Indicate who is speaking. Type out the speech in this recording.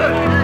Speaker 1: Hallelujah.